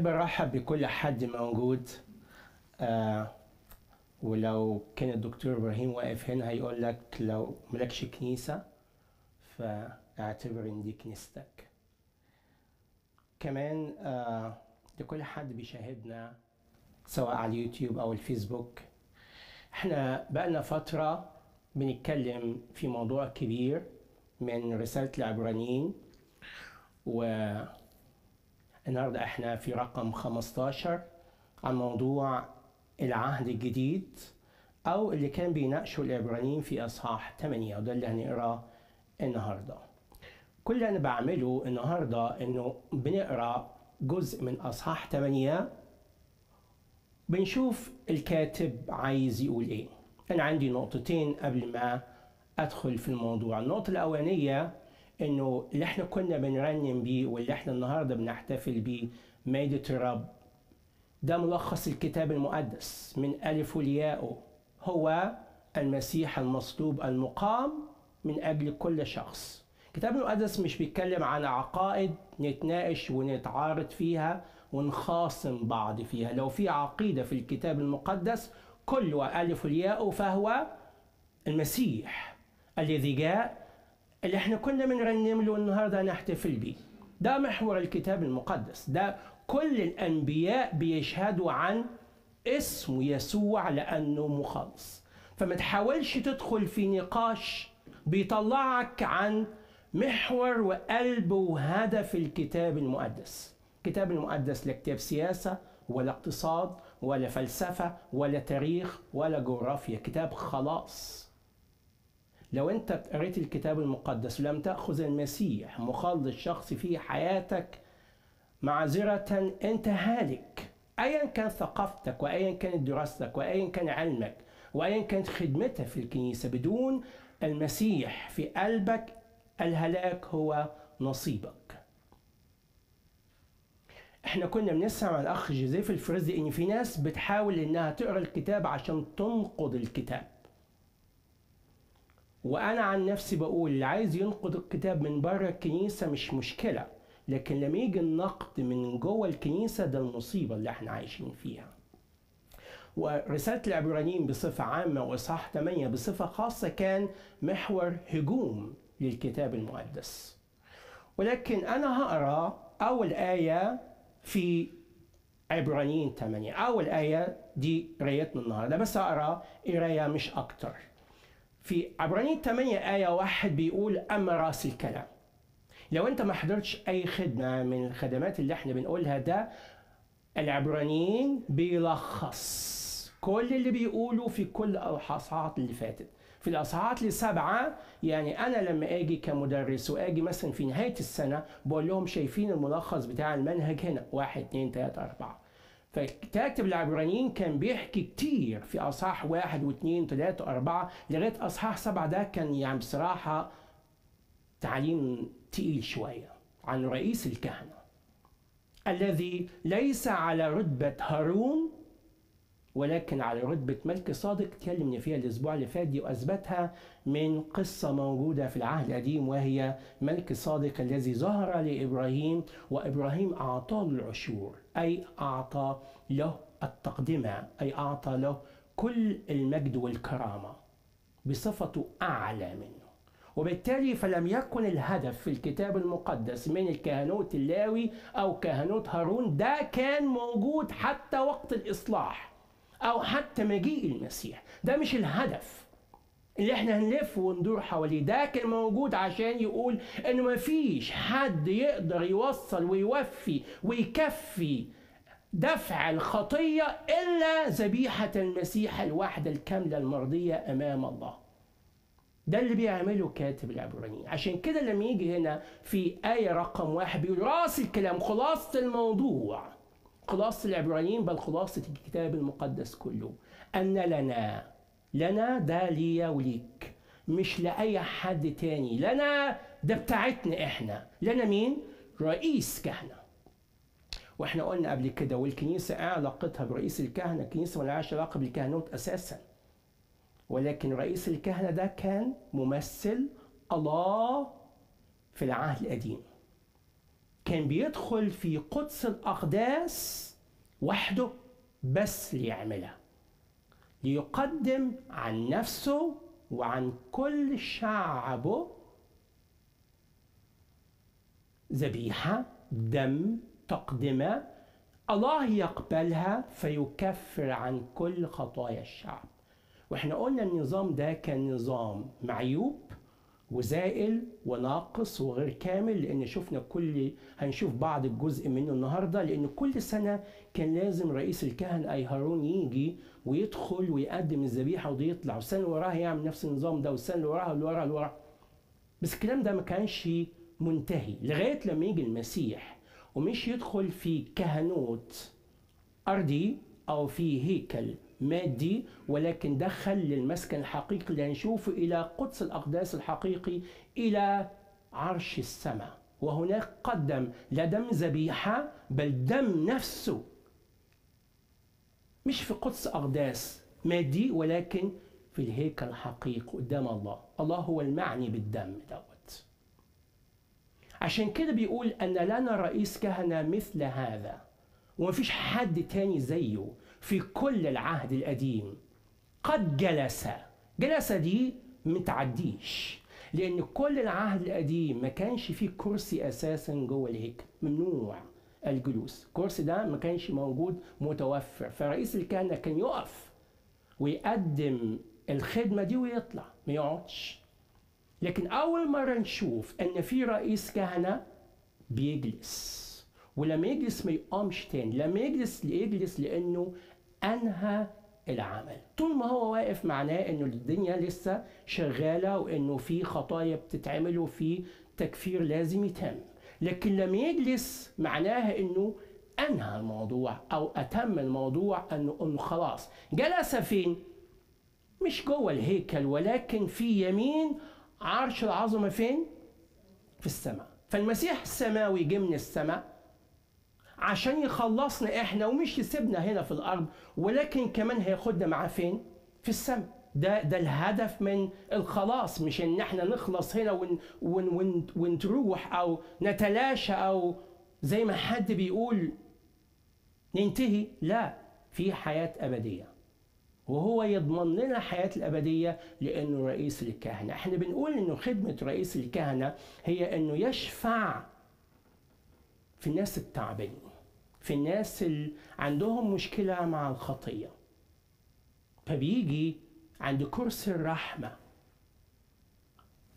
أحب أرحب بكل حد موجود. آه ولو كان الدكتور إبراهيم واقف هنا هيقول لك لو ملكش كنيسة فاعتبر إن دي كنيستك. كمان آه لكل حد بيشاهدنا سواء على اليوتيوب أو الفيسبوك. إحنا بقالنا فترة بنتكلم في موضوع كبير من رسالة العبرانيين والنهاردة إحنا في رقم 15 عن موضوع العهد الجديد أو اللي كان بيناقشوا العبرانيين في أصحاح 8 وده اللي هنقراه النهارده. كل اللي أنا بعمله النهارده إنه بنقرا جزء من أصحاح 8 بنشوف الكاتب عايز يقول إيه. أنا عندي نقطتين قبل ما أدخل في الموضوع، النقطة الأولانية إنه اللي إحنا كنا بنرنم بيه واللي إحنا النهارده بنحتفل بيه مائدة الرب ده ملخص الكتاب المقدس من ألف ولياءه. هو المسيح المصلوب المقام من أجل كل شخص. الكتاب المقدس مش بيتكلم عن عقائد نتناقش ونتعارض فيها ونخاصم بعض فيها. لو في عقيدة في الكتاب المقدس كله ألف ولياءه فهو المسيح الذي جاء اللي إحنا كنا بنرنم له النهارده نحتفل بيه. ده محور الكتاب المقدس. ده كل الأنبياء بيشهدوا عن اسم يسوع لأنه مخلص. فما تحاولش تدخل في نقاش بيطلعك عن محور وقلب وهدف الكتاب المقدس. الكتاب المقدس لا كتاب سياسة ولا اقتصاد ولا فلسفة ولا تاريخ ولا جغرافيا. كتاب خلاص. لو انت قريت الكتاب المقدس ولم تأخذ المسيح مخلص شخصي في حياتك معذرة انت هالك. ايا كان ثقافتك وايا كانت دراستك وايا كان علمك وايا كانت خدمتك في الكنيسة بدون المسيح في قلبك الهلاك هو نصيبك. إحنا كنا بنسمع مع الأخ جوزيف الفرزي إن في ناس بتحاول إنها تقرأ الكتاب عشان تنقض الكتاب. وأنا عن نفسي بقول اللي عايز ينقض الكتاب من بره الكنيسة مش مشكلة لكن لما يجي النقد من جوه الكنيسة ده المصيبة اللي إحنا عايشين فيها. ورسالة العبرانيين بصفة عامة وإصحاح 8 بصفة خاصة كان محور هجوم للكتاب المقدس. ولكن أنا هقرأ أول آية في عبرانيين 8 أول آية دي قرايتنا النهاردة بس هقرأ قراية مش أكتر. في عبرانيين 8 آية واحد بيقول أما رأس الكلام. لو أنت ما حضرتش أي خدمة من الخدمات اللي إحنا بنقولها ده العبرانيين بيلخص كل اللي بيقولوا في كل الأصحاحات اللي فاتت. في الأصحاحات السبعة يعني أنا لما أجي كمدرس وأجي مثلا في نهاية السنة بقول لهم شايفين الملخص بتاع المنهج هنا. واحد اتنين تلاتة أربعة. فكاتب العبرانيين كان بيحكي كتير في أصحاح واحد واثنين ثلاثة وأربعة لغاية أصحاح سبعة ده كان يعني بصراحة تعليم تقيل شوية عن رئيس الكهنة الذي ليس على رتبة هارون ولكن على رتبة ملك صادق تكلمنا فيها الأسبوع اللي فات دي وأثبتها من قصة موجودة في العهد القديم وهي ملك صادق الذي ظهر لإبراهيم وإبراهيم أعطاه العشور أي أعطى له التقدمة أي أعطى له كل المجد والكرامة بصفته أعلى منه. وبالتالي فلم يكن الهدف في الكتاب المقدس من الكهنوت اللاوي أو كهنوت هارون ده كان موجود حتى وقت الإصلاح. أو حتى مجيء المسيح. ده مش الهدف. اللي إحنا هنلف وندور حواليه. ده كان موجود عشان يقول إنه مفيش حد يقدر يوصل ويوفي ويكفي دفع الخطية إلا ذبيحة المسيح الواحدة الكاملة المرضية أمام الله. ده اللي بيعمله كاتب العبرانيين. عشان كده لما يجي هنا في آية رقم واحد بيقول رأس الكلام خلاصة الموضوع. خلاصة العبرانيين بل خلاصة الكتاب المقدس كله. أن لنا لنا ده ليا وليك. مش لأي حد تاني. لنا ده بتاعتنا إحنا. لنا مين؟ رئيس كهنة. وإحنا قلنا قبل كده والكنيسة إيه علاقتها برئيس الكهنة. الكنيسة ملهاش علاقة بالكهنوت أساسا. ولكن رئيس الكهنة ده كان ممثل الله في العهد القديم. كان بيدخل في قدس الأقداس وحده بس ليعملها ليقدم عن نفسه وعن كل شعبه ذبيحة دم تقدمة الله يقبلها فيكفر عن كل خطايا الشعب. وإحنا قلنا النظام ده كان نظام معيوب وزائل وناقص وغير كامل لأن شفنا كل هنشوف بعض الجزء منه النهارده لأن كل سنة كان لازم رئيس الكهنة أي هارون يجي ويدخل ويقدم الذبيحة وده يطلع والسنة اللي وراها يعمل نفس النظام ده والسنة اللي وراها اللي وراها اللي وراها بس الكلام ده ما كانش منتهي لغاية لما يجي المسيح ومش يدخل في كهنوت أرضي أو في هيكل. مادي ولكن دخل للمسكن الحقيقي اللي هنشوفه إلى قدس الأقداس الحقيقي إلى عرش السماء. وهناك قدم لا دم ذبيحة بل دم نفسه. مش في قدس أقداس مادي ولكن في الهيكل الحقيقي قدام الله. الله هو المعني بالدم دوت. عشان كده بيقول أن لنا رئيس كهنة مثل هذا ومفيش حد تاني زيه. في كل العهد القديم. قد جلس. جلس دي متعديش لأن كل العهد القديم ما كانش فيه كرسي أساسا جوه الهيكل ممنوع الجلوس. الكرسي ده ما كانش موجود متوفر. فرئيس الكهنه كان يقف ويقدم الخدمة دي ويطلع ما يقعدش. لكن أول مرة نشوف إن في رئيس كهنة بيجلس ولما يجلس ما يقامش تاني. لما يجلس يجلس لأنه أنهى العمل. طول ما هو واقف معناه إنه الدنيا لسه شغالة وإنه في خطايا بتتعمل وفي تكفير لازم يتم. لكن لما يجلس معناها إنه أنهى الموضوع أو أتم الموضوع إنه إنه خلاص. جلس فين؟ مش جوه الهيكل ولكن في يمين عرش العظمة فين؟ في السماء. فالمسيح السماوي جه من السماء عشان يخلصنا إحنا ومش يسيبنا هنا في الأرض ولكن كمان هياخدنا معاه فين؟ في السماء. ده ده الهدف من الخلاص مش إن إحنا نخلص هنا ون ون ون ونروح أو نتلاشى أو زي ما حد بيقول ننتهي. لا في حياة أبدية. وهو يضمن لنا الحياة الأبدية لأنه رئيس الكهنة إحنا بنقول أنه خدمة رئيس الكهنة هي أنه يشفع في الناس التعبانين. في الناس اللي عندهم مشكلة مع الخطية. فبيجي عند كرسي الرحمة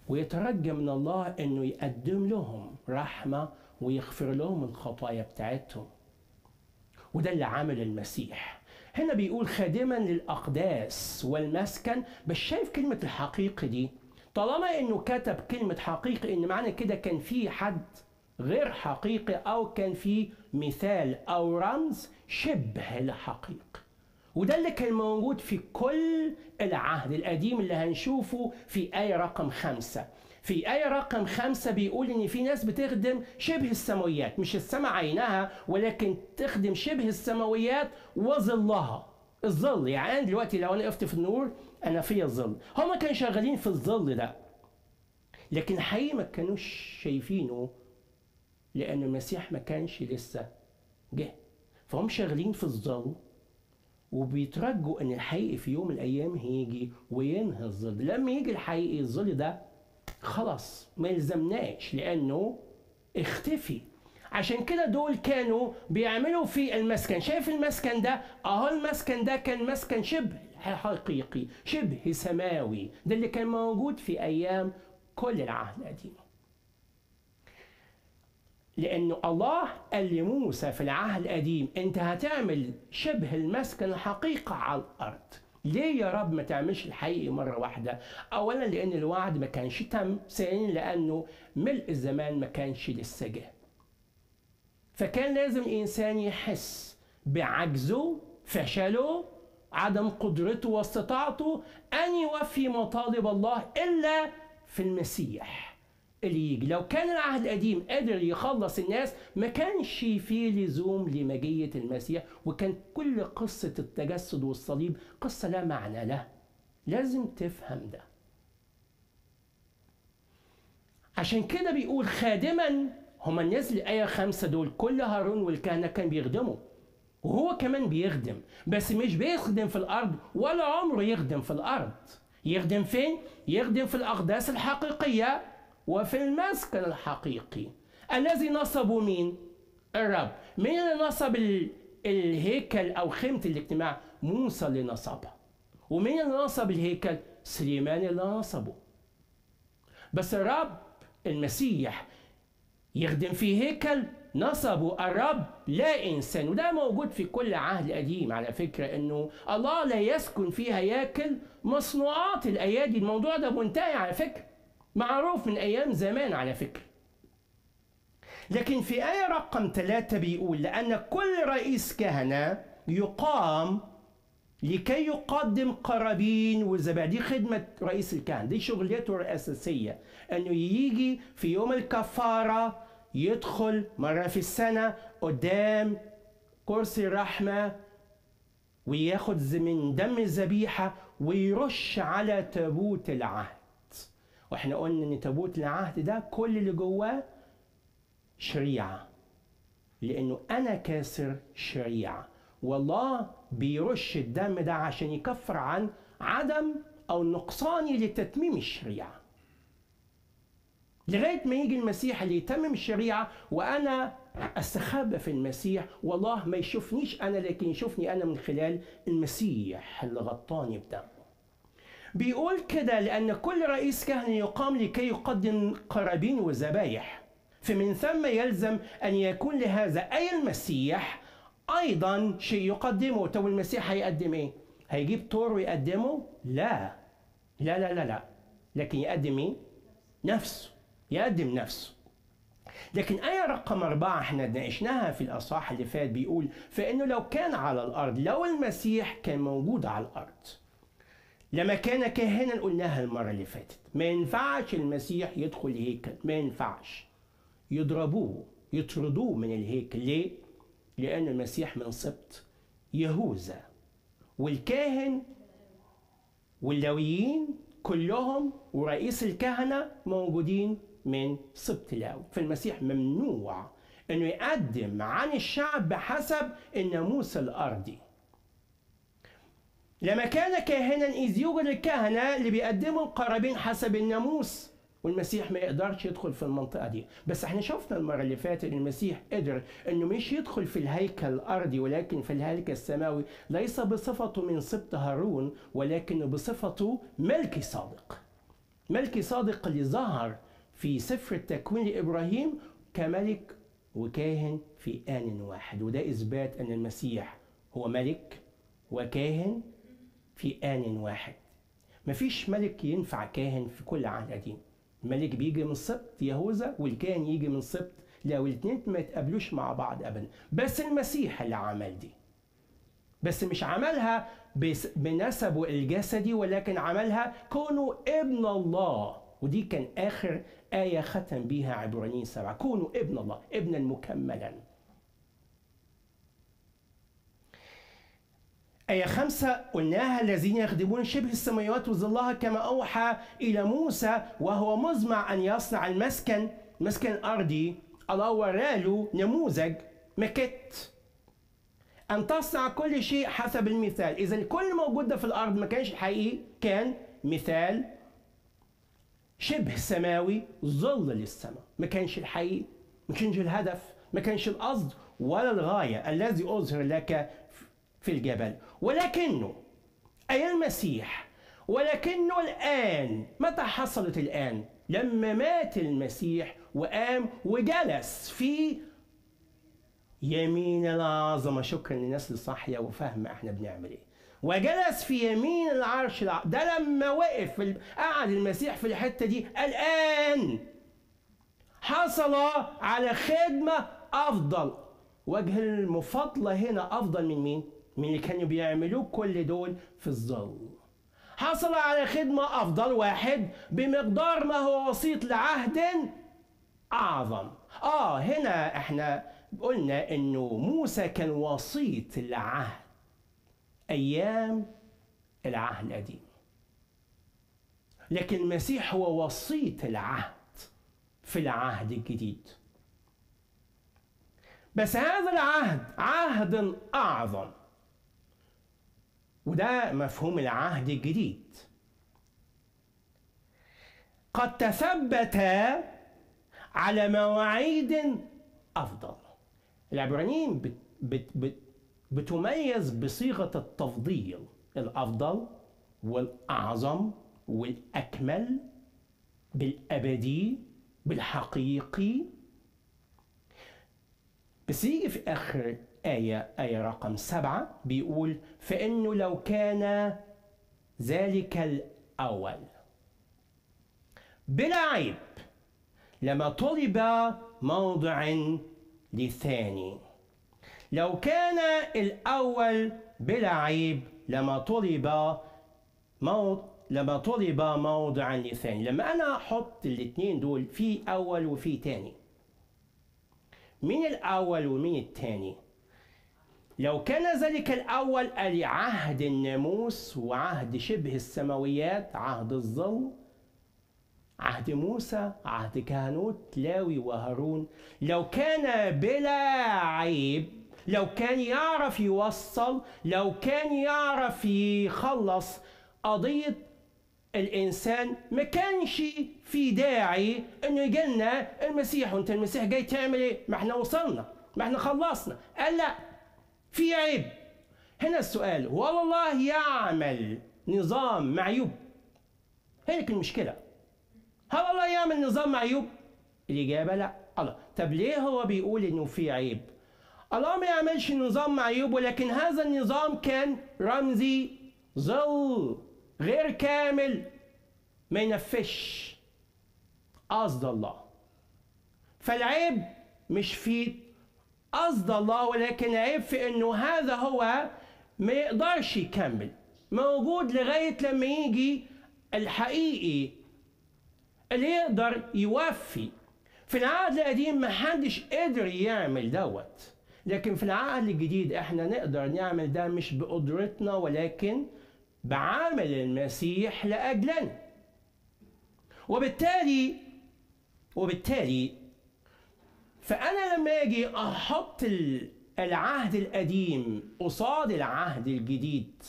ويترجى من الله إنه يقدم لهم رحمة ويغفر لهم الخطايا بتاعتهم. وده اللي عمل المسيح. هنا بيقول خادما للأقداس والمسكن بس شايف كلمة الحقيقي دي. طالما إنه كتب كلمة حقيقي إن معنى كده كان في حد غير حقيقي أو كان في مثال أو رمز شبه الحقيقي وده اللي كان موجود في كل العهد القديم اللي هنشوفه في آية رقم خمسة. في آية رقم خمسة بيقول إن في ناس بتخدم شبه السماويات مش السماء عينها ولكن تخدم شبه السماويات وظلها. الظل يعني أنا دلوقتي لو أنا وقفت في النور أنا في الظل. هما كانوا شغالين في الظل ده لكن حقيقي ما كانوش شايفينه لأن المسيح ما كانش لسه جه. فهم شغالين في الظل وبيترجوا إن الحقيقي في يوم من الأيام هيجي وينهي الظل. لما يجي الحقيقي الظل ده خلاص ما يلزمناش لأنه اختفي. عشان كده دول كانوا بيعملوا في المسكن. شايف المسكن ده؟ أهو المسكن ده كان مسكن شبه حقيقي شبه سماوي. ده اللي كان موجود في أيام كل العهد القديم. لأنه الله قال لموسى في العهد القديم أنت هتعمل شبه المسكن الحقيقة على الأرض ليه يا رب ما تعملش الحقيقي مرة واحدة؟ أولا لأن الوعد ما كانش تم، ثانيا لأنه ملء الزمان ما كانش لسه جه. فكان لازم الإنسان يحس بعجزه، فشله، عدم قدرته واستطاعته أن يوفي مطالب الله إلا في المسيح. يجي لو كان العهد القديم قادر يخلص الناس ما كانش فيه لزوم لمجية المسيح وكان كل قصة التجسد والصليب قصة لا معنى لها لازم تفهم ده. عشان كده بيقول خادما هما الناس الآية خمسة دول كل هارون والكهنة كان بيخدموا. وهو كمان بيخدم. بس مش بيخدم في الأرض ولا عمره يخدم في الأرض. يخدم فين؟ يخدم في الأقداس الحقيقية. وفي المسكن الحقيقي. الذي نصبه مين؟ الرب. مين اللي نصب ال... الهيكل أو خيمة الاجتماع؟ موسى اللي نصبها. ومين اللي نصب الهيكل؟ سليمان اللي نصبه. بس الرب المسيح يخدم في هيكل نصبه الرب لا إنسان. وده موجود في كل عهد قديم على فكرة إنه الله لا يسكن في هياكل مصنوعات الأيادي. الموضوع ده منتهي على فكرة. معروف من أيام زمان على فكرة. لكن في آية رقم ثلاثة بيقول لأن كل رئيس كهنة يقام لكي يقدم قرابين وذبائح دي خدمة رئيس الكهنة. دي شغلته الأساسية. أنه يجي في يوم الكفارة يدخل مرة في السنة قدام كرسي الرحمة وياخد من دم الذبيحة ويرش على تابوت العهد. وإحنا قلنا إن تابوت العهد ده كل اللي جواه شريعة. لأنه أنا كاسر شريعة. والله بيرش الدم ده عشان يكفر عن عدم أو نقصاني لتتميم الشريعة. لغاية ما يجي المسيح اللي يتمم الشريعة وأنا أستخبى في المسيح والله ما يشوفنيش أنا لكن يشوفني أنا من خلال المسيح اللي غطاني بدمه. بيقول كده لأن كل رئيس كهنة يقام لكي يقدم قرابين وذبايح فمن ثم يلزم أن يكون لهذا أي المسيح أيضا شيء يقدمه طب المسيح هيقدم إيه؟ هيجيب طور ويقدمه؟ لا لا لا لا لا لكن يقدم إيه؟ نفسه يقدم نفسه لكن آية رقم أربعة إحنا ناقشناها في الأصحاح اللي فات بيقول فإنه لو كان على الأرض لو المسيح كان موجود على الأرض لما كان كاهنا قلناها المرة اللي فاتت. ما ينفعش المسيح يدخل الهيكل. ما ينفعش. يضربوه يطردوه من الهيكل. ليه؟ لأن المسيح من سبط يهوذا. والكاهن واللويين كلهم ورئيس الكهنة موجودين من سبط لاوي. فالمسيح ممنوع إنه يقدم عن الشعب بحسب الناموس الأرضي لما كان كاهنا إذ يوجد الكهنه اللي بيقدموا القرابين حسب الناموس والمسيح ما يقدرش يدخل في المنطقة دي. بس إحنا شفنا المرة اللي فاتت المسيح قدر إنه مش يدخل في الهيكل الأرضي ولكن في الهيكل السماوي ليس بصفته من سبط هارون ولكن بصفته ملكي صادق. ملكي صادق اللي ظهر في سفر التكوين لإبراهيم كملك وكاهن في آن واحد. وده إثبات إن المسيح هو ملك وكاهن في آن واحد. مفيش ملك ينفع كاهن في كل قديم. الملك بيجي من سبط يهوذا والكاهن يجي من سبط لو الاثنين ما يتقابلوش مع بعض ابدا. بس المسيح اللي عمل دي. بس مش عملها بنسبه الجسدي ولكن عملها كونه ابن الله. ودي كان آخر آية ختم بيها عبرانيين سبعة. كونوا ابن الله ابنا مكملا. آية خمسة قلناها الذين يخدمون شبه السماوات وظلها كما أوحى إلى موسى وهو مزمع أن يصنع المسكن مسكن أرضي. الله وراله نموذج مكت. أن تصنع كل شيء حسب المثال. إذا كل موجود ده في الأرض ما كانش حقيقي كان مثال شبه سماوي ظل للسماء. ما كانش الحقيقي ما كانش الهدف ما كانش القصد ولا الغاية. الذي أظهر لك في الجبل ولكنه أي المسيح ولكنه الآن متى حصلت الآن؟ لما مات المسيح وقام وجلس في يمين العظمة. شكرا للناس اللي صاحية وفاهمة إحنا بنعمل إيه؟ وجلس في يمين العرش الع... ده لما وقف في... قعد المسيح في الحتة دي. الآن حصل على خدمة أفضل. وجه المفاضلة هنا أفضل من مين؟ من اللي كانوا بيعملوه كل دول في الظل. حصل على خدمة أفضل واحد بمقدار ما هو وسيط لعهد أعظم. آه هنا إحنا قلنا إنه موسى كان وسيط العهد أيام العهد القديم. لكن المسيح هو وسيط العهد في العهد الجديد. بس هذا العهد عهد أعظم. وده مفهوم العهد الجديد. قد تثبت على مواعيد أفضل. العبرانيين بت بت بت بتميز بصيغة التفضيل الأفضل والأعظم والأكمل بالأبدي بالحقيقي. بس يجي في آخر آية آية رقم سبعة بيقول فإنه لو كان ذلك الأول بلا عيب لما طلب موضع لثاني لو كان الأول بلا عيب لما طلب موضع لما طلب موضعا لثاني لما أنا أحط الاثنين دول في أول وفي تاني مين الأول ومين التاني لو كان ذلك الأول لعهد الناموس وعهد شبه السماويات عهد الظل عهد موسى عهد كهنوت لاوي وهارون لو كان بلا عيب لو كان يعرف يوصل لو كان يعرف يخلص قضية الإنسان ما كانش في داعي إنه يجيلنا المسيح وأنت المسيح جاي تعمل إيه؟ ما إحنا وصلنا ما إحنا خلصنا قال لا في عيب هنا السؤال هو الله يعمل نظام معيوب؟ هيك المشكلة. هل الله يعمل نظام معيوب؟ الإجابة لا. الله. طب ليه هو بيقول إنه في عيب؟ الله ما يعملش نظام معيوب ولكن هذا النظام كان رمزي ظل غير كامل. ما ينفذش قصد الله. فالعيب مش في قصد الله ولكن عيب في إنه هذا هو ما يقدرش يكمل. موجود لغاية لما يجي الحقيقي اللي يقدر يوفي. في العهد القديم ما حدش قدر يعمل دوت. لكن في العهد الجديد إحنا نقدر نعمل ده مش بقدرتنا ولكن بعمل المسيح لأجلنا. وبالتالي وبالتالي فأنا لما أجي أحط العهد القديم قصاد العهد الجديد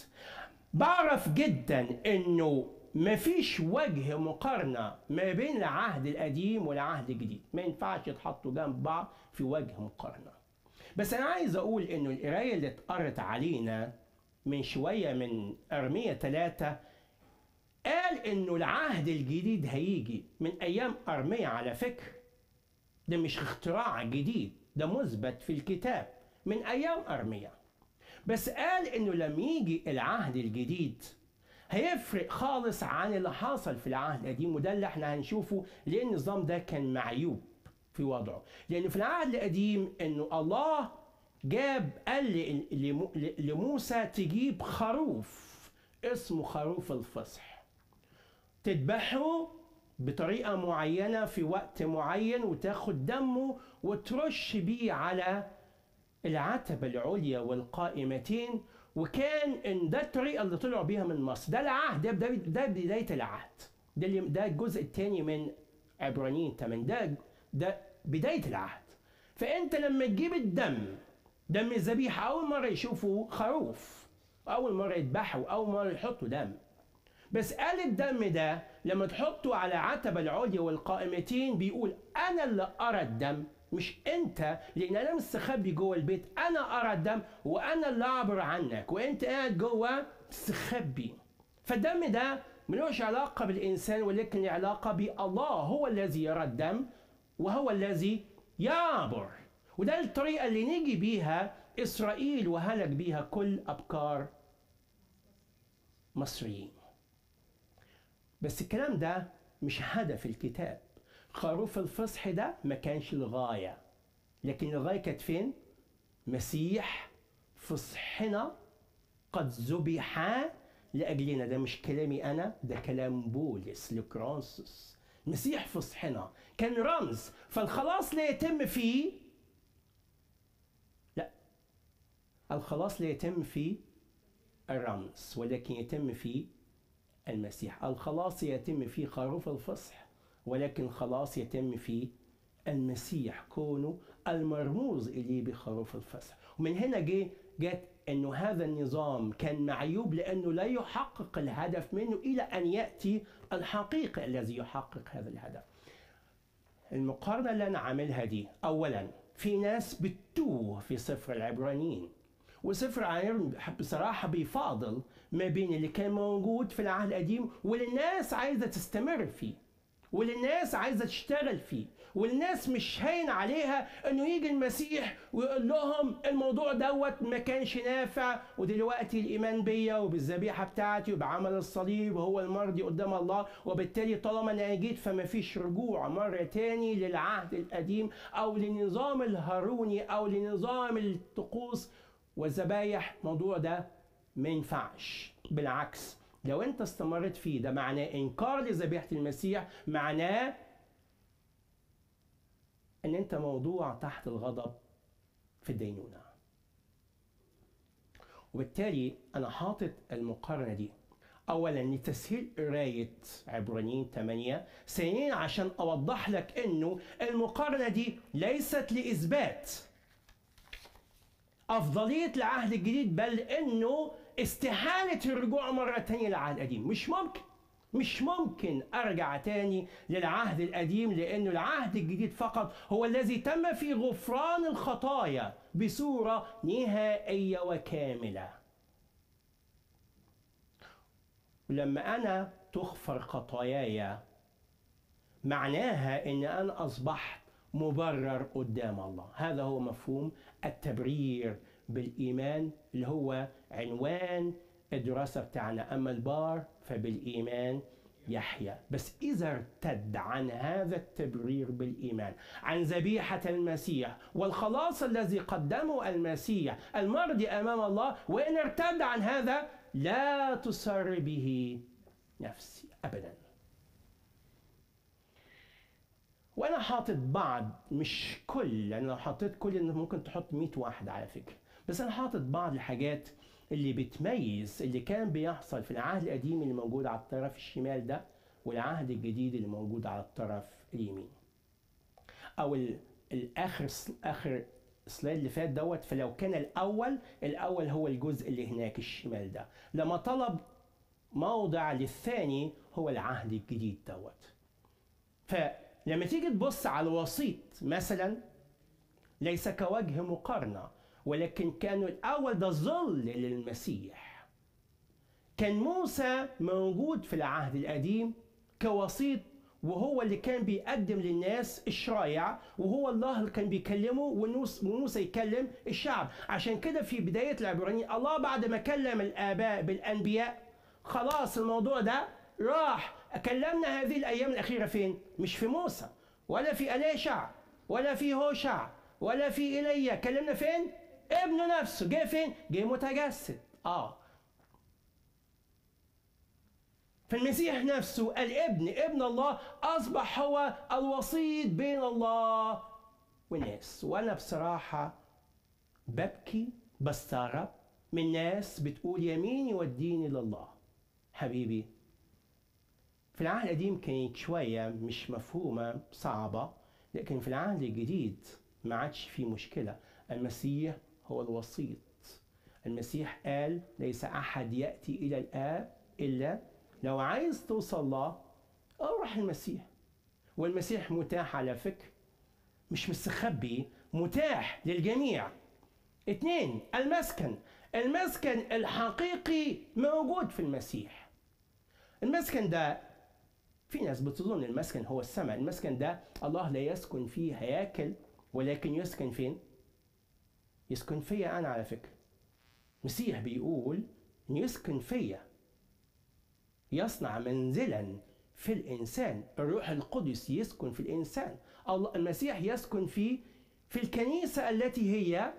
بعرف جدا إنه مفيش وجه مقارنة ما بين العهد القديم والعهد الجديد. ما ينفعش يتحطوا جنب بعض في وجه مقارنة. بس أنا عايز أقول إنه القراية اللي اتقرت علينا من شوية من أرمية ثلاثة قال إنه العهد الجديد هيجي من أيام أرمية على فكرة ده مش اختراع جديد ده مثبت في الكتاب من أيام أرمية بس قال إنه لما يجي العهد الجديد هيفرق خالص عن اللي حصل في العهد القديم وده اللي إحنا هنشوفه ليه النظام ده كان معيوب في وضعه. لأن في العهد القديم إنه الله جاب قال لموسى تجيب خروف اسمه خروف الفصح. تذبحه بطريقة معينة في وقت معين وتاخد دمه وترش بيه على العتبة العليا والقائمتين. وكان إن ده الطريقة اللي طلعوا بيها من مصر. ده العهد ده, ده, ده بداية العهد. ده اللي ده الجزء الثاني من عبرانيين 8 ده ده بداية العهد. فأنت لما تجيب الدم دم الذبيحة أول مرة يشوفوا خروف أول مرة يذبحوا أول مرة يحطوا دم. بس قال الدم ده لما تحطه على عتبة العليا والقائمتين بيقول أنا اللي أرى الدم مش أنت لأن أنا مستخبي جوه البيت أنا أرى الدم وأنا اللي أعبر عنك وأنت قاعد جوه مستخبي. فالدم ده ملوش علاقة بالإنسان ولكن له علاقة بالله هو الذي يرى الدم وهو الذي يعبر. وده الطريقة اللي نيجي بيها إسرائيل وهلك بيها كل أبكار مصريين. بس الكلام ده مش هدف الكتاب. خروف الفصح ده ما كانش الغاية. لكن الغاية كانت فين؟ مسيح فصحنا قد ذبح لأجلنا. ده مش كلامي أنا ده كلام بولس لكرونسوس. مسيح فصحنا. كان رمز. فالخلاص لا يتم فيه. لا. الخلاص لا يتم في الرمز ولكن يتم في المسيح. الخلاص يتم في خروف الفصح ولكن الخلاص يتم في المسيح كونه المرموز إليه بخروف الفصح. ومن هنا جه جت إنه هذا النظام كان معيوب لأنه لا يحقق الهدف منه إلى أن يأتي الحقيقي الذي يحقق هذا الهدف. المقارنة اللي أنا عاملها دي اولا في ناس بتتوه في سفر العبرانيين. وسفر العبرانيين بصراحه بيفاضل ما بين اللي كان موجود في العهد القديم واللي الناس عايزة تستمر فيه. واللي الناس عايزة تشتغل فيه والناس مش هين عليها إنه يجي المسيح ويقول لهم الموضوع دوت ما كانش نافع ودلوقتي الإيمان بيا وبالذبيحة بتاعتي وبعمل الصليب وهو المرضي قدام الله وبالتالي طالما أنا جيت فما فيش رجوع مرة تاني للعهد القديم أو للنظام الهاروني أو لنظام الطقوس والذبايح الموضوع ده ما ينفعش. بالعكس لو انت استمرت فيه ده معناه إنكار لذبيحة المسيح معناه إن انت موضوع تحت الغضب في الدينونة. وبالتالي أنا حاطط المقارنة دي. اولا لتسهيل قراية عبرانيين 8 ثانيا عشان أوضح لك إنه المقارنة دي ليست لإثبات. أفضلية العهد الجديد بل إنه استحالة الرجوع مرة تانية للعهد القديم. مش ممكن مش ممكن أرجع تاني للعهد القديم لأنه العهد الجديد فقط هو الذي تم فيه غفران الخطايا بصورة نهائية وكاملة. ولما أنا تغفر خطاياي معناها إن أنا أصبحت مبرر قدام الله. هذا هو مفهوم التبرير بالإيمان اللي هو عنوان الدراسة بتاعنا. أما البار فبالإيمان يحيى بس إذا ارتد عن هذا التبرير بالإيمان عن ذبيحة المسيح والخلاص الذي قدمه المسيح المرضي أمام الله وإن ارتد عن هذا لا تسر به نفسي أبداً. وأنا حاطط بعض مش كل لأن لو حطيت كل ممكن تحط 100 واحد على فكرة. بس أنا حاطط بعض الحاجات اللي بتميز اللي كان بيحصل في العهد القديم اللي موجود على الطرف الشمال ده والعهد الجديد اللي موجود على الطرف اليمين. أو الآخر آخر السلايد اللي فات دوت فلو كان الأول الأول هو الجزء اللي هناك الشمال ده. لما طلب موضع للثاني هو العهد الجديد دوت. فلما تيجي تبص على الوسيط مثلا ليس كوجه مقارنة ولكن كانوا الأول ده ظل للمسيح. كان موسى موجود في العهد القديم كوسيط وهو اللي كان بيقدم للناس الشرايع وهو الله اللي كان بيكلمه وموسى يكلم الشعب. عشان كده في بداية العبرانيين الله بعد ما كلم الآباء بالأنبياء خلاص الموضوع ده راح كلمنا هذه الأيام الأخيرة فين؟ مش في موسى ولا في أليشع ولا في هوشع ولا في إيليا كلمنا فين؟ ابنه نفسه جه فين؟ جه متجسد آه فالمسيح نفسه الابن ابن الله أصبح هو الوسيط بين الله والناس وأنا بصراحة ببكي بستغرب من ناس بتقول يمين يوديني لله حبيبي في العهد القديم كانت شوية مش مفهومة صعبة لكن في العهد الجديد ما عادش في مشكلة. المسيح هو الوسيط. المسيح قال ليس أحد يأتي إلى الآب إلا لو عايز توصل الله أروح المسيح. والمسيح متاح على فكرة مش مستخبي متاح للجميع. اثنين المسكن. المسكن الحقيقي موجود في المسيح. المسكن ده في ناس بتظن المسكن هو السماء المسكن ده الله لا يسكن فيه هياكل ولكن يسكن فين؟ يسكن فيا أنا على فكرة. مسيح بيقول إن يسكن فيا. يصنع منزلا في الإنسان الروح القدس يسكن في الإنسان. الله المسيح يسكن في في الكنيسة التي هي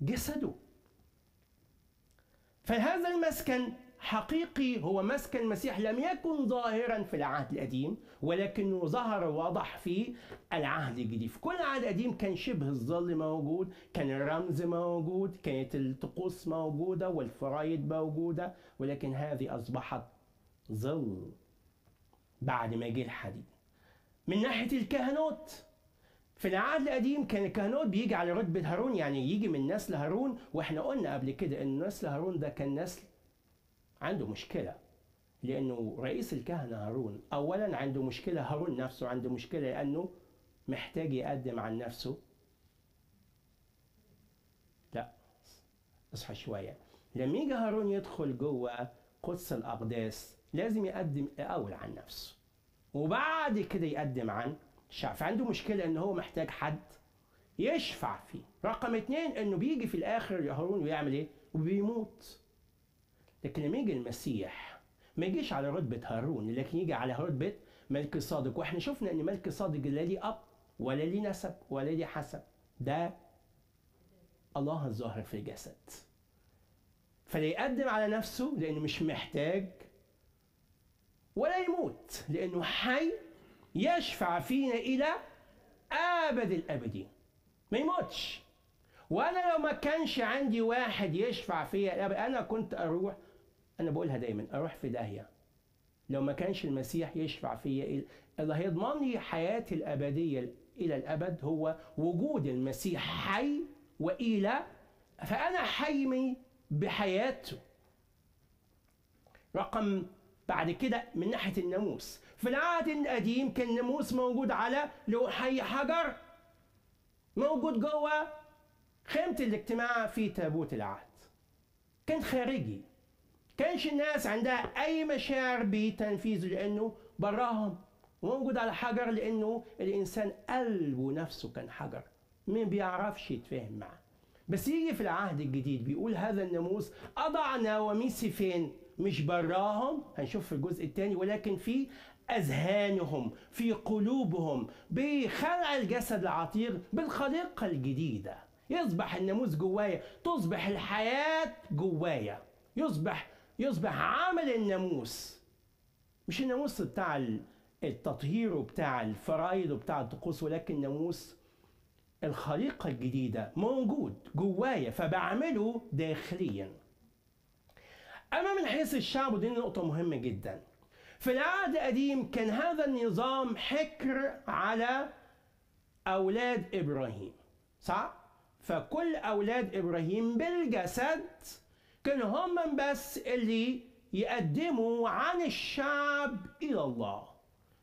جسده. فهذا المسكن حقيقي هو مسكن المسيح لم يكن ظاهرا في العهد القديم ولكنه ظهر واضح في العهد الجديد. في كل العهد القديم كان شبه الظل موجود كان الرمز موجود كانت الطقوس موجودة والفرايد موجودة ولكن هذه أصبحت ظل بعد ما جه الحديد. من ناحية الكهنوت في العهد القديم كان الكهنوت بيجي على رتبة هارون يعني يجي من نسل هارون وإحنا قلنا قبل كده إن نسل هارون ده كان نسل عنده مشكلة لأنه رئيس الكهنة هارون أولا عنده مشكلة هارون نفسه عنده مشكلة لأنه محتاج يقدم عن نفسه. لا اصحى شوية. لما يجي هارون يدخل جوه قدس الأقداس لازم يقدم الأول عن نفسه وبعد كده يقدم عن الشعب فعنده مشكلة إن هو محتاج حد يشفع فيه. رقم اتنين إنه بيجي في الآخر هارون ويعمل إيه؟ وبيموت. لكن لما يجي المسيح ما يجيش على رتبة هارون لكن يجي على رتبة ملك صادق. وإحنا شفنا إن ملك صادق لا ليه أب ولا ليه نسب ولا ليه حسب. ده الله الظاهر في الجسد. فلا يقدم على نفسه لأنه مش محتاج ولا يموت لأنه حي يشفع فينا إلى أبد الأبدين. ما يموتش. وأنا لو ما كانش عندي واحد يشفع فيا أنا كنت أروح أنا بقولها دايما أروح في داهية. لو ما كانش المسيح يشفع فيا اللي هيضمن لي حياتي الأبدية إلى الأبد هو وجود المسيح حي وإلى فأنا حي بحياته. رقم بعد كده من ناحية الناموس. في العهد القديم كان الناموس موجود على لوحي حجر موجود جوه خيمة الاجتماع في تابوت العهد. كان خارجي. كانش الناس عندها أي مشاعر بتنفيذه لأنه براهم موجود على حجر لأنه الإنسان قلبه نفسه كان حجر. ما بيعرفش يتفاهم معه بس يجي في العهد الجديد بيقول هذا الناموس أضع نواميسي فين؟ مش براهم هنشوف في الجزء الثاني ولكن في أذهانهم في قلوبهم بخلع الجسد العتيق بالخليقة الجديدة. يصبح الناموس جوايا تصبح الحياة جوايا. يصبح يصبح عمل الناموس. مش الناموس بتاع التطهير وبتاع الفرائض وبتاع الطقوس ولكن ناموس الخليقة الجديدة موجود جوايا فبعمله داخليا. أما من حيث الشعب ودي نقطة مهمة جدا. في العهد القديم كان هذا النظام حكر على أولاد إبراهيم صح؟ فكل أولاد إبراهيم بالجسد كانوا هم بس اللي يقدموا عن الشعب إلى الله.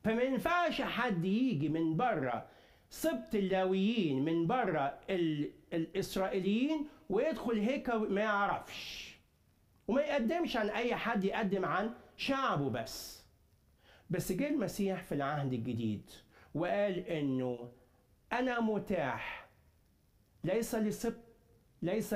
فما ينفعش حد يجي من بره سبط اللاويين من بره الإسرائيليين ويدخل هيك ما يعرفش. وما يقدمش عن أي حد يقدم عن شعبه بس. بس جه المسيح في العهد الجديد وقال إنه أنا متاح. ليس لسبط ليس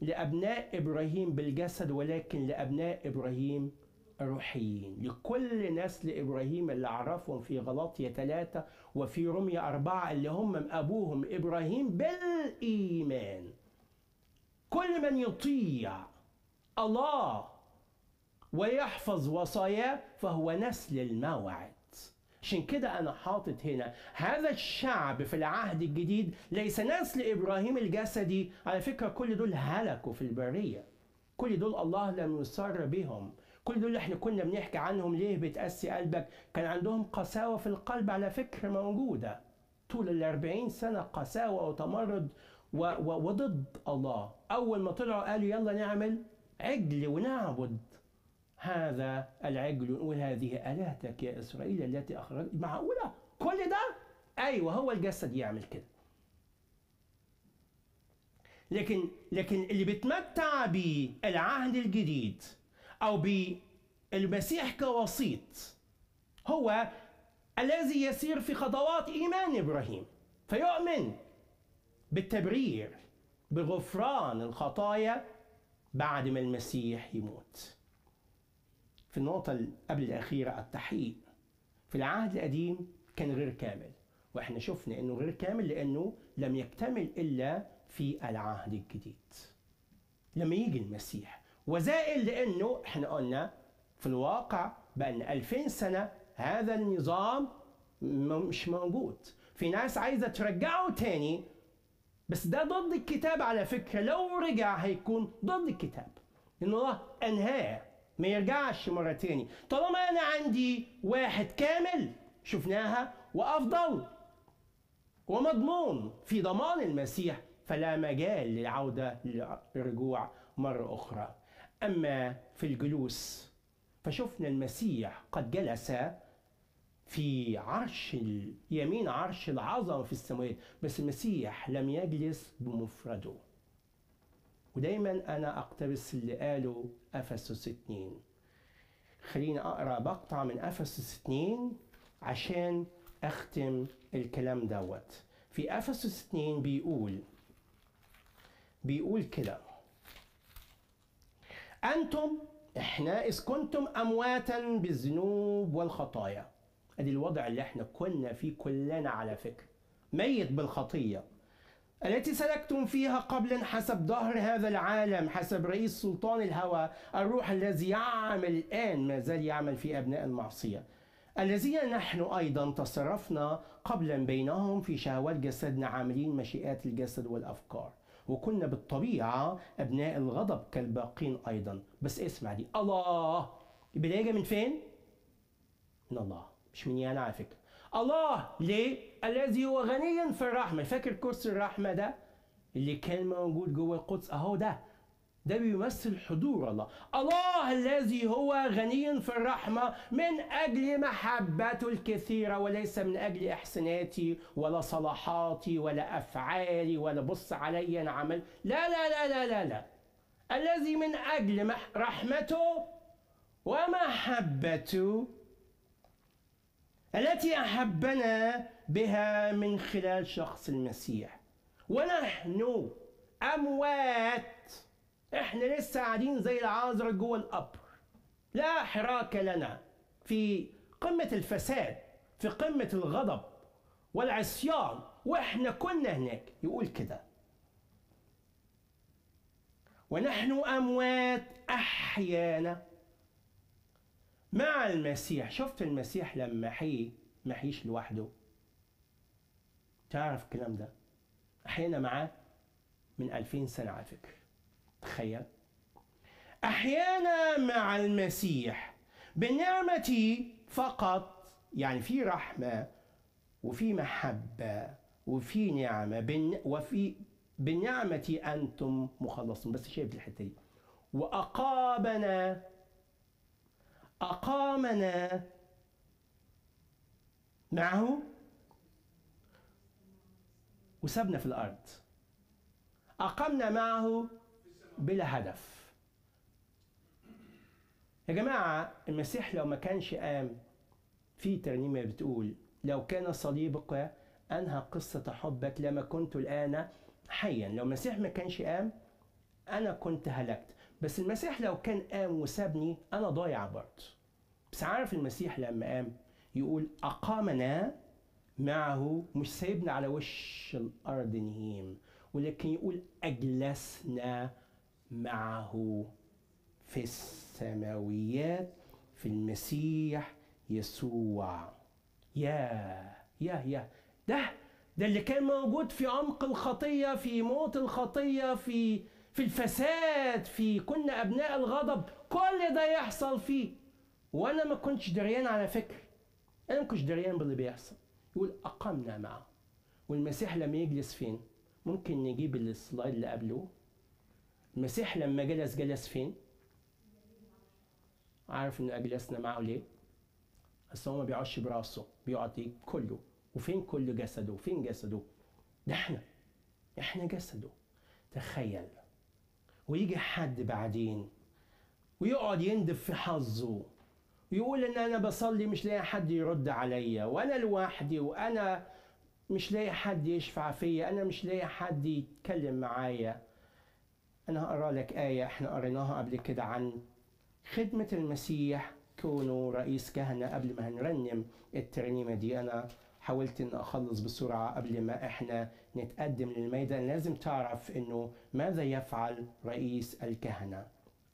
لأبناء إبراهيم بالجسد ولكن لأبناء إبراهيم الروحيين لكل نسل إبراهيم اللي أعرفهم في غلاطية ثلاثة وفي رمية أربعة اللي هم أبوهم إبراهيم بالإيمان. كل من يطيع الله ويحفظ وصاياه فهو نسل الموعد. عشان كده أنا حاطط هنا هذا الشعب في العهد الجديد ليس نسل إبراهيم الجسدي. على فكرة كل دول هلكوا في البرية. كل دول الله لم يسر بهم. كل دول إحنا كنا بنحكي عنهم ليه بتقسي قلبك؟ كان عندهم قساوة في القلب على فكرة موجودة. طول الأربعين سنة قساوة وتمرد و و وضد الله. أول ما طلعوا قالوا يلا نعمل عجل ونعبد. هذا العجل ونقول هذه آلهتك يا إسرائيل التي أخرجت معقولة كل ده؟ أيوة هو الجسد يعمل كده. لكن لكن اللي بيتمتع بالعهد الجديد أو بالمسيح كوسيط هو الذي يسير في خطوات إيمان إبراهيم. فيؤمن بالتبرير بغفران الخطايا بعد ما المسيح يموت. في النقطة قبل الأخيرة التحقيق في العهد القديم كان غير كامل وإحنا شفنا إنه غير كامل لأنه لم يكتمل إلا في العهد الجديد. لما يجي المسيح وزائل لأنه إحنا قلنا في الواقع بقى 2000 سنة هذا النظام مش موجود. في ناس عايزة ترجعه تاني بس ده ضد الكتاب على فكرة لو رجع هيكون ضد الكتاب. لأن الله أنهاه. ما يرجعش مرة تاني. طالما أنا عندي واحد كامل شفناها وأفضل ومضمون في ضمان المسيح فلا مجال للعودة للرجوع مرة أخرى. أما في الجلوس فشفنا المسيح قد جلس في عرش يمين عرش العظمة في السماوات بس المسيح لم يجلس بمفرده. ودايما أنا أقتبس اللي قاله أفسس 2 خليني أقرأ مقطع من أفسس 2 عشان أختم الكلام دوت. في أفسس 2 بيقول بيقول كده. أنتم إحنا إذ كنتم أمواتا بالذنوب والخطايا. أدي الوضع اللي إحنا كنا فيه كلنا على فكرة. ميت بالخطية. التي سلكتم فيها قبلا حسب ظهر هذا العالم حسب رئيس سلطان الهوى الروح الذي يعمل الآن ما زال يعمل في أبناء المعصية. الذين نحن أيضا تصرفنا قبلا بينهم في شهوات جسدنا عاملين مشيئات الجسد والأفكار. وكنا بالطبيعة أبناء الغضب كالباقين أيضا. بس اسمع دي الله! البداية من فين؟ من الله. مش مني أنا على فكرة الله ليه؟ الذي هو غني في الرحمة. فاكر كرسي الرحمة ده؟ اللي كان موجود جوه القدس أهو ده. ده بيمثل حضور الله. الله الذي هو غني في الرحمة من أجل محبته الكثيرة وليس من أجل إحساناتي ولا صلاحاتي ولا أفعالي ولا بص علي أنا عمل. لا لا لا لا لا لا. الذي من أجل رحمته ومحبته التي أحبنا بها من خلال شخص المسيح. ونحن أموات. إحنا لسه قاعدين زي العازر جوه القبر. لا حراك لنا في قمة الفساد في قمة الغضب والعصيان. وإحنا كنا هناك. يقول كده. ونحن أموات أحيانا. مع المسيح. شفت المسيح لما حي؟ ما حيش لوحده. تعرف الكلام ده؟ أحيانا معاه من ألفين سنة على فكرة. تخيل. أحيانا مع المسيح بالنعمة فقط يعني في رحمة وفي محبة وفي نعمة وفي بالنعمة أنتم مخلصون. بس شايف الحتة دي. وأقامنا أقامنا. معه وسبنا في الأرض. أقمنا معه بلا هدف. يا جماعة المسيح لو ما كانش قام في ترنيمة بتقول لو كان صليبك أنهى قصة حبك لما كنت الآن حيا. لو المسيح ما كانش قام أنا كنت هلكت. بس المسيح لو كان قام وسابني أنا ضايع برضه. بس عارف المسيح لما قام؟ يقول أقامنا معه مش سايبنا على وش الأرض نهيم ولكن يقول أجلسنا معه في السماويات في المسيح يسوع. يا يا يا ده ده اللي كان موجود في عمق الخطية في موت الخطية في في الفساد في كنا أبناء الغضب كل ده يحصل فيه وأنا ما كنتش دريان على فكرة أنا ما كنتش دريان باللي بيحصل. يقول أقمنا معه. والمسيح لما يجلس فين؟ ممكن نجيب السلايد اللي قبله. المسيح لما جلس جلس فين؟ عارف انه أجلسنا معه ليه؟ بس هو ما بيقعدش براسه بيقعد كله. وفين كل جسده؟ فين جسده؟ ده إحنا. إحنا جسده. تخيل. ويجي حد بعدين ويقعد يندب في حظه ويقول إن أنا بصلي مش لاقي حد يرد عليا وأنا لوحدي وأنا مش لاقي حد يشفع فيا أنا مش لاقي حد يتكلم معايا. أنا هقرأ لك آية إحنا قريناها قبل كده عن خدمة المسيح كونه رئيس كهنة قبل ما هنرنم الترنيمة دي. أنا حاولت إن أخلص بسرعة قبل ما إحنا نتقدم للميدان. لازم تعرف إنه ماذا يفعل رئيس الكهنة.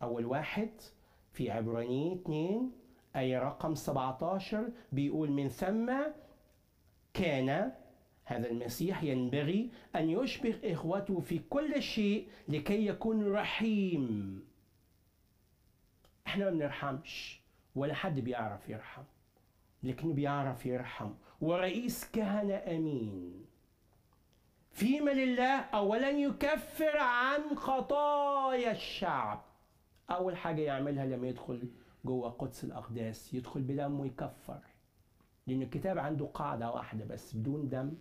أول واحد في عبرانيين 2 آية رقم 17 بيقول من ثم كان هذا المسيح ينبغي أن يشبه إخوته في كل شيء لكي يكون رحيم. إحنا ما بنرحمش ولا حد بيعرف يرحم لكنه بيعرف يرحم. ورئيس كهنة أمين. فيما لله أولا يكفر عن خطايا الشعب. أول حاجة يعملها لما يدخل جوه قدس الأقداس يدخل بدم ويكفر لأن الكتاب عنده قاعدة واحدة بس بدون دم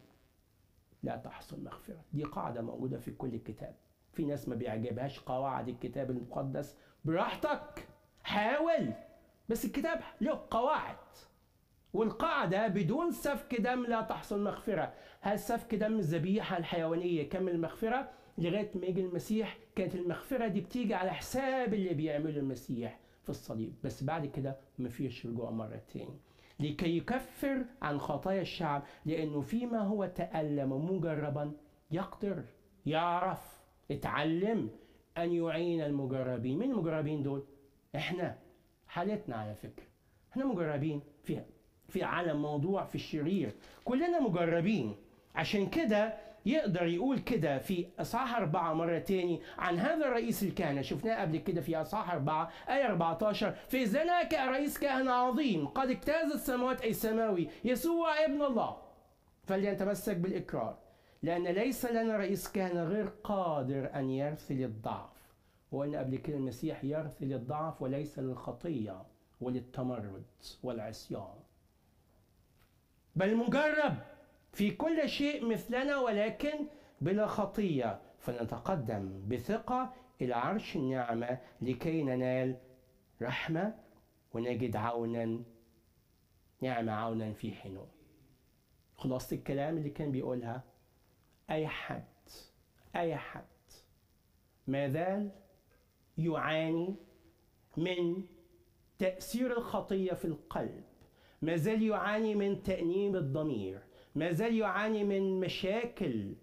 لا تحصل مغفرة. دي قاعدة موجودة في كل الكتاب. في ناس ما بيعجبهاش قواعد الكتاب المقدس. براحتك حاول. بس الكتاب له قواعد. والقاعدة بدون سفك دم لا تحصل مغفرة. هل سفك دم الذبيحة الحيوانية كمل المغفرة؟ لغاية ما يجي المسيح كانت المغفرة دي بتيجي على حساب اللي بيعمله المسيح في الصليب. بس بعد كده مفيش رجوع مرة تاني. لكي يكفر عن خطايا الشعب لأنه فيما هو تألم مجربا يقدر يعرف اتعلم أن يعين المجربين. مين المجربين دول؟ إحنا حالتنا على فكرة. إحنا مجربين فيها. في عالم موضوع في الشرير. كلنا مجربين. عشان كده يقدر يقول كده في إصحاح أربعة مرة تاني عن هذا الرئيس الكهنة. شفناه قبل كده في إصحاح أربعة آية 14 في ذلك رئيس كهنة عظيم قد اجتاز السماوات أي سماوي يسوع ابن الله. فليتمسك بالإقرار. لأن ليس لنا رئيس كهنة غير قادر أن يرثي الضعف. وقلنا قبل كده المسيح يرثي للضعف وليس للخطية وللتمرد والعصيان. بل مجرب في كل شيء مثلنا ولكن بلا خطية. فنتقدم بثقة إلى عرش النعمة لكي ننال رحمة ونجد عونا نعمة عونا في حينه. خلاصة الكلام اللي كان بيقولها أي حد أي حد ما زال يعاني من تأثير الخطية في القلب. ما زال يعاني من تأنيب الضمير ما زال يعاني من مشاكل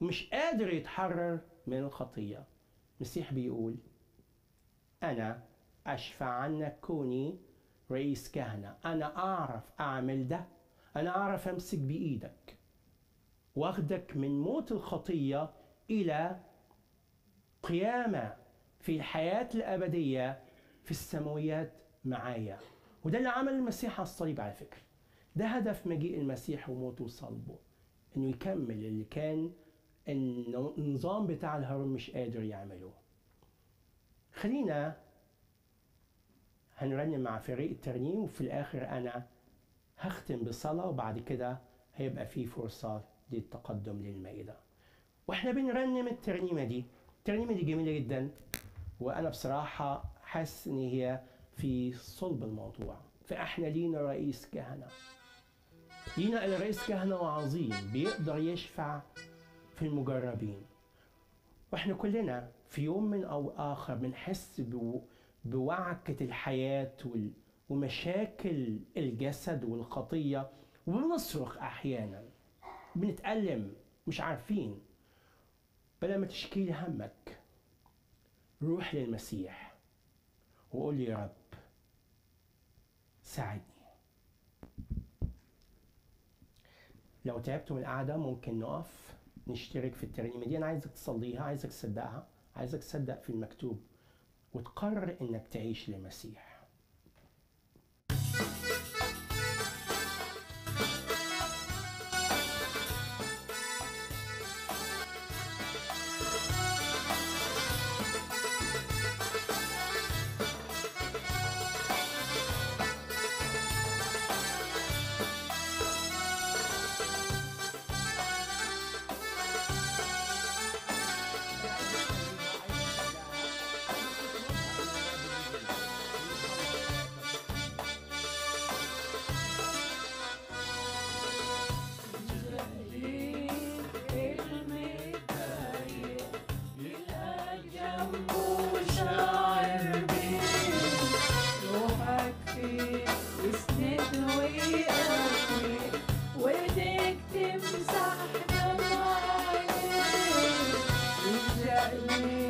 مش قادر يتحرر من الخطية. المسيح بيقول أنا أشفع عنك كوني رئيس كهنة. أنا أعرف أعمل ده. أنا أعرف أمسك بإيدك. وأخدك من موت الخطية إلى قيامة في الحياة الأبدية في السماويات معايا. وده اللي عمل المسيح على الصليب على فكرة. ده هدف مجيء المسيح وموته وصلبه إنه يكمل اللي كان النظام بتاع الهرم مش قادر يعمله. خلينا هنرنم مع فريق الترنيم وفي الآخر أنا هختم بصلاة وبعد كده هيبقى في فرصة للتقدم للمائدة. وإحنا بنرنم الترنيمة دي. الترنيمة دي جميلة جدا وأنا بصراحة حاسس إن هي في صلب الموضوع. فإحنا لينا رئيس كهنة. لينا رئيس كهنة عظيم بيقدر يشفع في المجربين. وإحنا كلنا في يوم من أو آخر بنحس بوعكة الحياة ومشاكل الجسد والخطية وبنصرخ أحيانا. بنتألم مش عارفين. بلا ما تشكي لي همك روح للمسيح وقول لي يا رب ساعدني. لو تعبت من القعده ممكن نقف نشترك في الترنيمه دي. أنا عايزك تصليها عايزك تصدقها عايزك تصدق في المكتوب وتقرر إنك تعيش للمسيح Maria.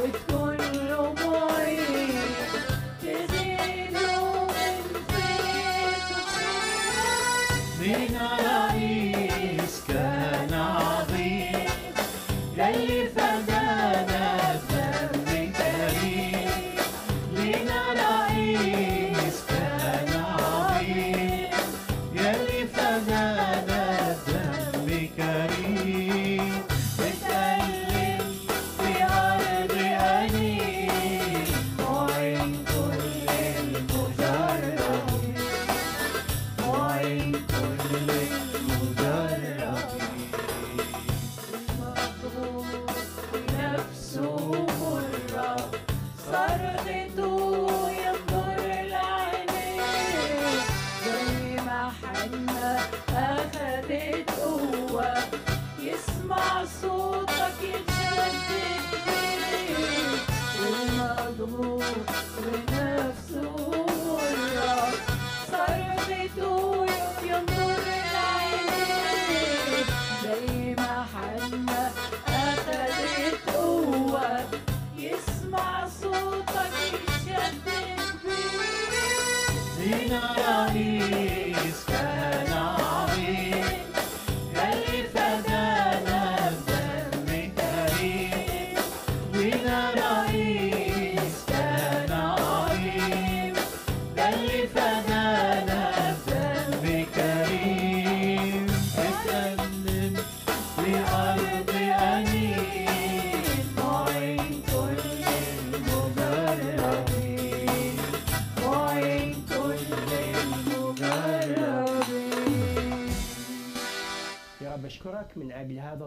Wait.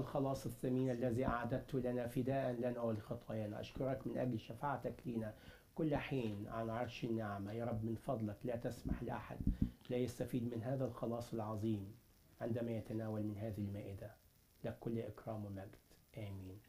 الخلاص الثمين الذي أعددت لنا فداء لنا ولخطايانا أشكرك من أجل شفاعتك لنا كل حين عن عرش النعمة. يا رب من فضلك لا تسمح لأحد لا يستفيد من هذا الخلاص العظيم عندما يتناول من هذه المائدة. لك كل إكرام ومجد. آمين.